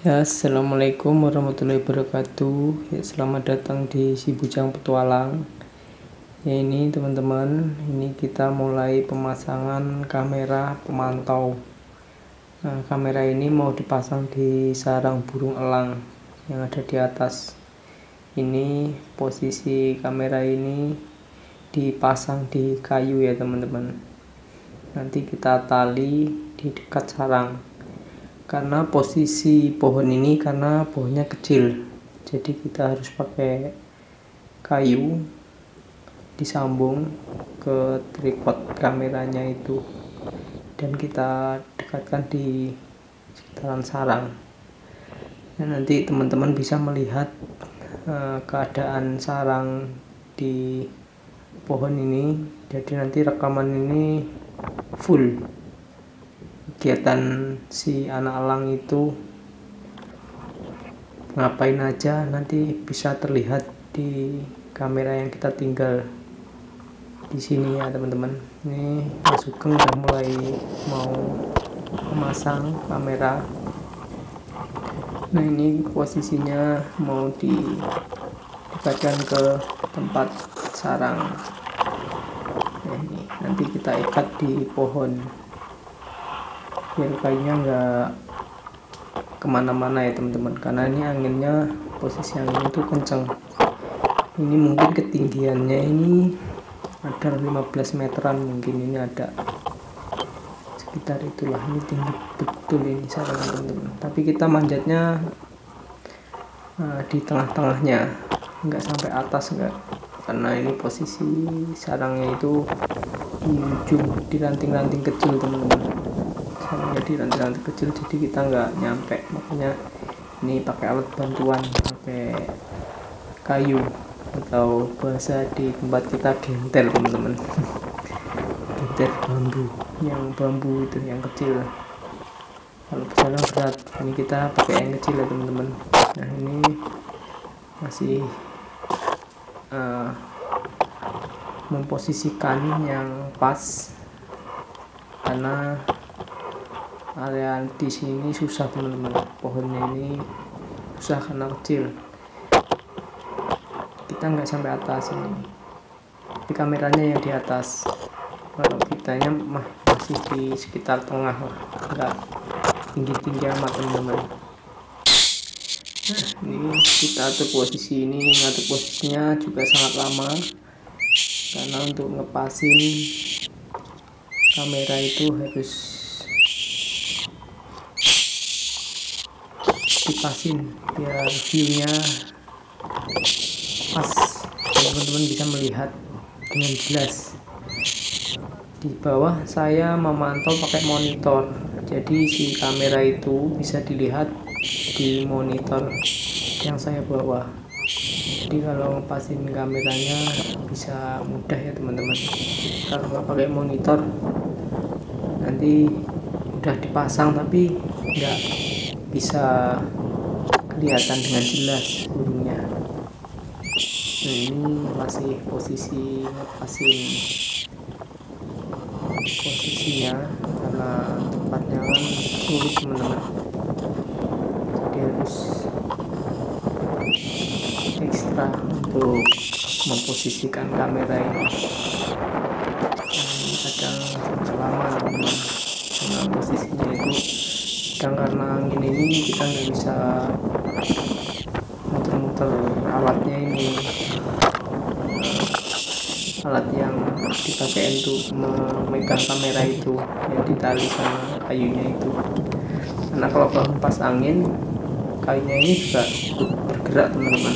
Ya, Assalamualaikum warahmatullahi wabarakatuh. Ya, Selamat datang di si bujang petualang. Ya ini teman-teman Ini kita mulai pemasangan kamera pemantau. Nah kamera ini mau dipasang di sarang burung elang Yang ada di atas. Ini posisi kamera ini Dipasang di kayu ya teman-teman. Nanti kita tali di dekat sarang karena posisi pohon ini karena pohonnya kecil. Jadi kita harus pakai kayu disambung ke tripod kameranya itu. Dan kita dekatkan di sekitaran sarang. Dan nanti teman-teman bisa melihat uh, keadaan sarang di pohon ini. Jadi nanti rekaman ini full kegiatan si anak elang itu ngapain aja nanti bisa terlihat di kamera yang kita tinggal di sini ya teman-teman. Ini Mas Sugeng udah mulai mau memasang kamera. Nah ini posisinya mau didekatkan ke tempat sarang. Nah, ini nanti kita ikat di pohon biar kayunya nggak ke mana-mana ya teman-teman. Karena ini anginnya posisi angin itu kencang ini mungkin ketinggiannya ini ada 15 meteran mungkin ini ada. Sekitar itulah ini tinggi betul ini sarang teman-teman. Tapi kita manjatnya nah, di tengah-tengahnya. Nggak sampai atas enggak karena ini posisi sarangnya itu di ujung di ranting-ranting kecil teman-teman di rantai-rantai kecil jadi kita nggak nyampe. Makanya ini pakai alat bantuan pakai kayu atau bahasa di tempat kita genter teman-teman. Genter bambu yang bambu itu yang kecil. Kalau misalnya berat ini kita pakai yang kecil ya teman-teman. Nah ini masih uh, memposisikan yang pas. Karena area di sini susah teman-teman. Pohonnya ini susah karena kecil. Kita nggak sampai atas ini. Tapi kameranya yang di atas. Kalau kitanya mah masih di sekitar tengah lah. Nggak tinggi-tinggi amat teman-teman. Ini kita atur posisi ini. Ngatur posisinya juga sangat lama. Karena untuk ngepasin kamera itu harus dipasin biar viewnya pas teman-teman bisa melihat dengan jelas. Di bawah saya memantau pakai monitor jadi si kamera itu bisa dilihat di monitor yang saya bawa. Jadi kalau pasin kameranya bisa mudah ya teman-teman. Kalau nggak pakai monitor nanti udah dipasang tapi nggak bisa kelihatan dengan jelas burungnya. Nah ini masih posisi ngepasin posisinya karena tempatnya kan sulit teman-teman. Jadi harus ekstra untuk memposisikan kamera ini. Nah, kadang lama karena posisinya itu kadang karena angin ini kita nggak bisa muter-muter alatnya ini uh, alat yang dipakai untuk memegang kamera itu yang ditali sama kayunya itu. Karena kalau pas angin kayunya ini juga bergerak teman-teman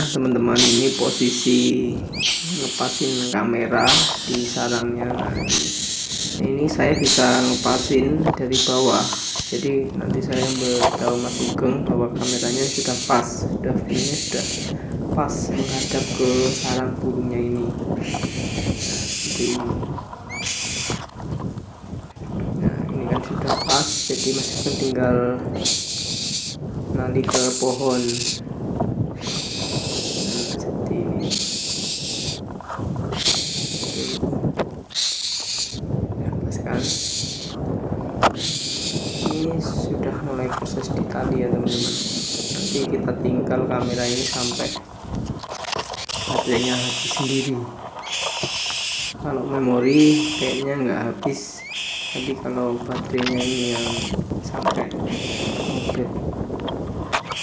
teman-teman ini posisi lepasin kamera di sarangnya. Ini saya bisa lepasin dari bawah. Jadi nanti saya beritahu Mas Sugeng bahwa kameranya sudah pas sudah filmnya sudah pas menghadap ke sarang burungnya ini. Nah, nah ini kan sudah pas jadi Mas Sugeng tinggal nanti ke pohon ini sudah mulai proses ditali ya teman-teman nanti kita tinggal kamera ini sampai baterainya habis sendiri. Kalau memori kayaknya nggak habis. Tapi kalau baterainya ini yang sampai mobile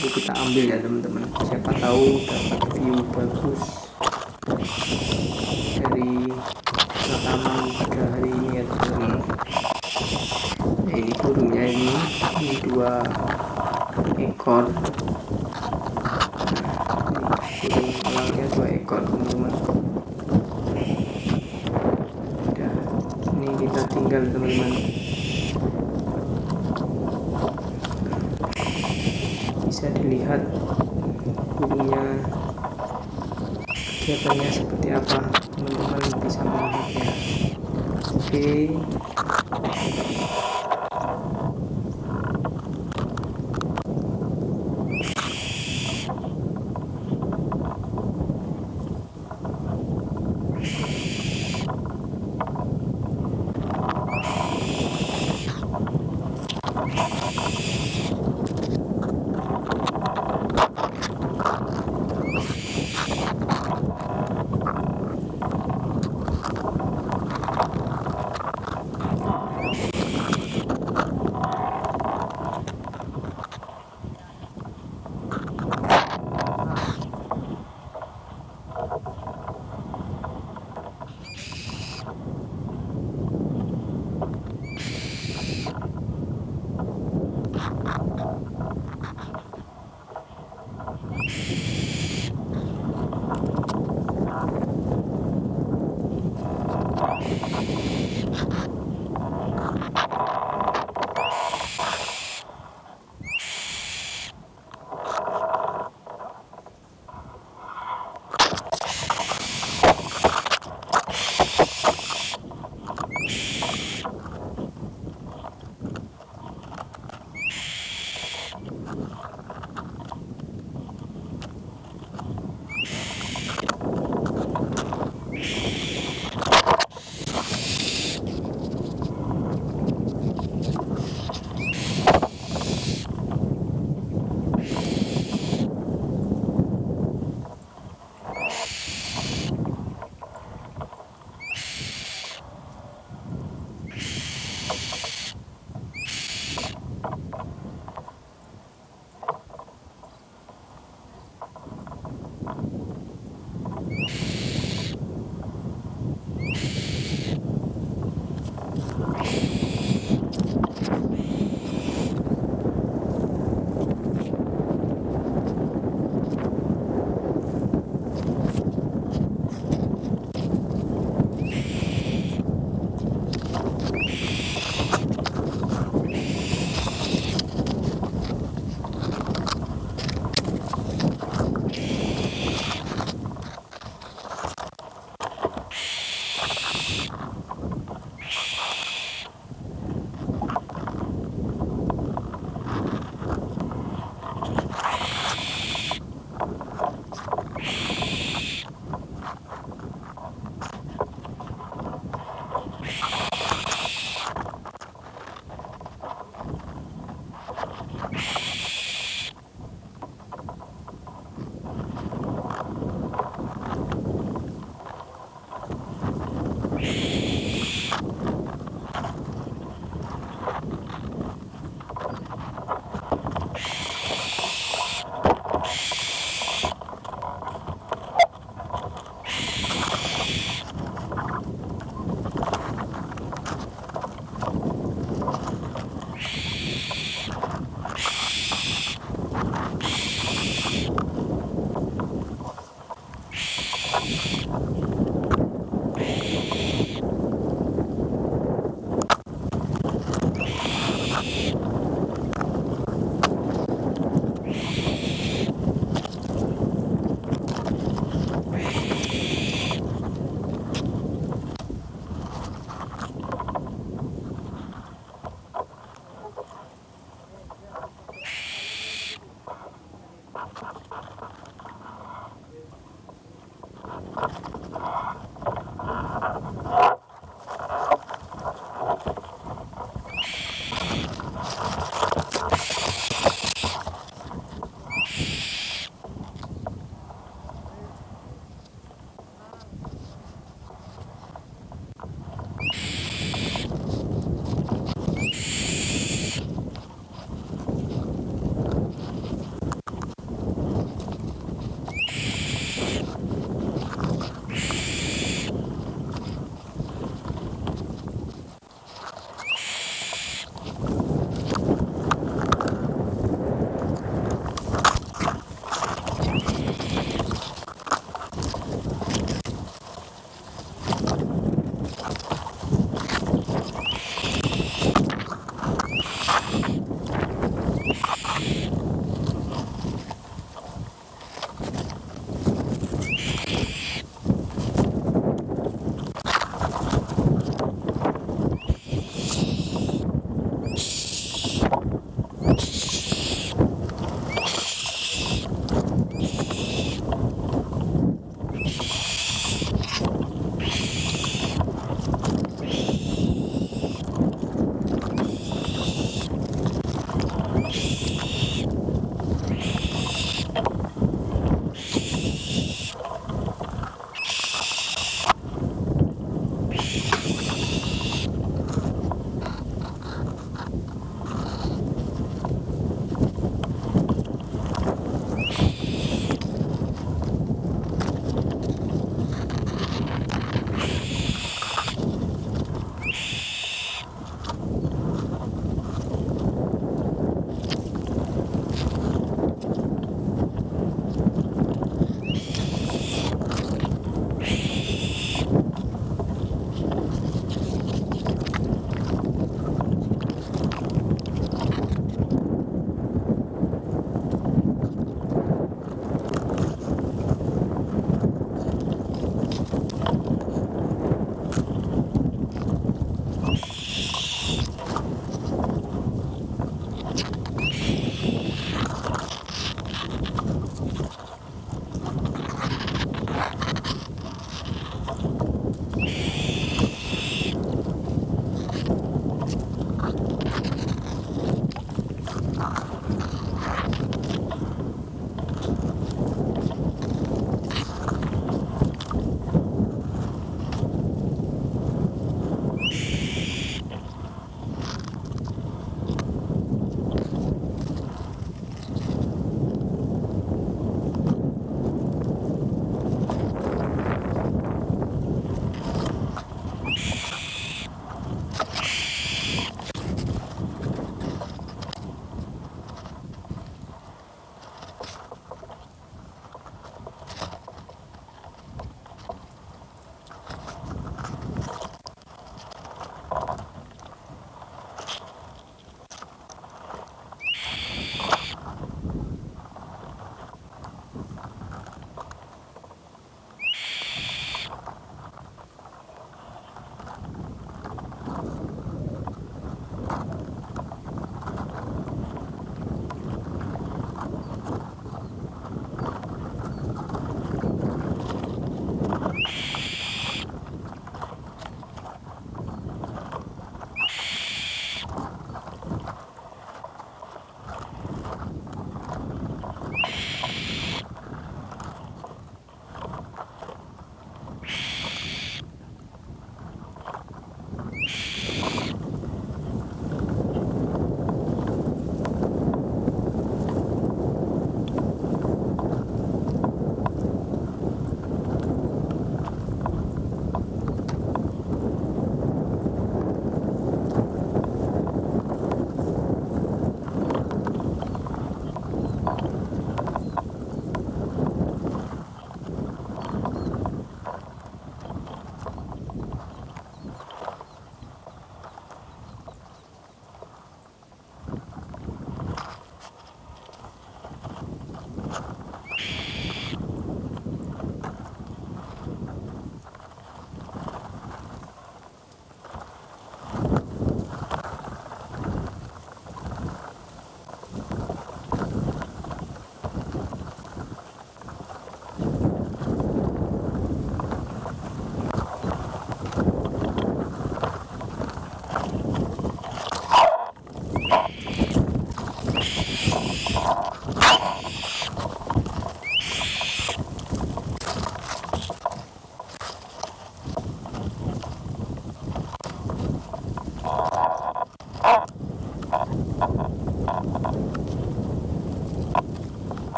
jadi kita ambil ya teman-teman. Siapa tahu dapat view bagus dari rekaman pada hari ini ya teman-teman. Nah, ini burungnya ini ini dua ekor nah, burung elangnya dua ekor teman-teman udah ini kita tinggal teman-teman bisa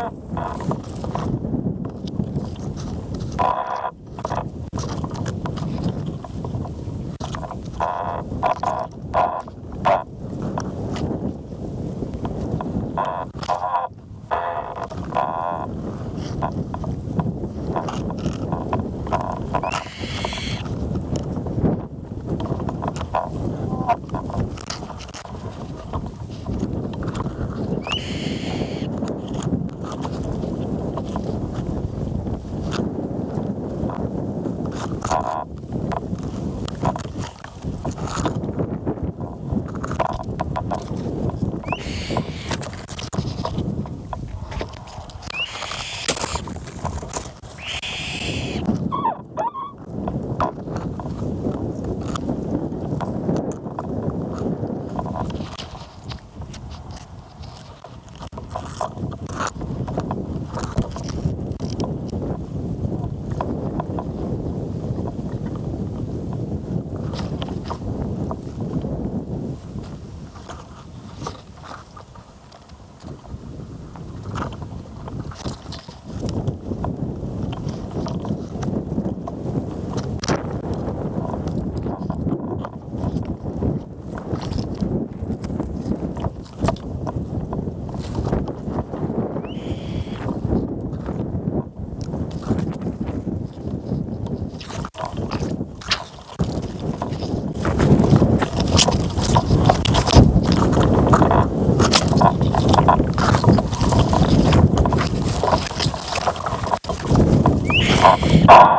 Oh, Oh.